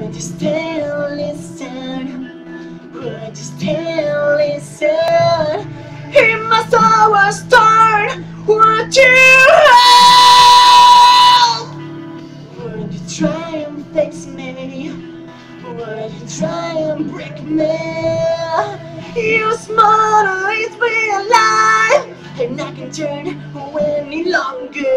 Would you still listen? Would you still listen? He must always turn. Would you help? Would you try and fix me? Would you try and break me? You smile, it's me alive, and I can turn any longer.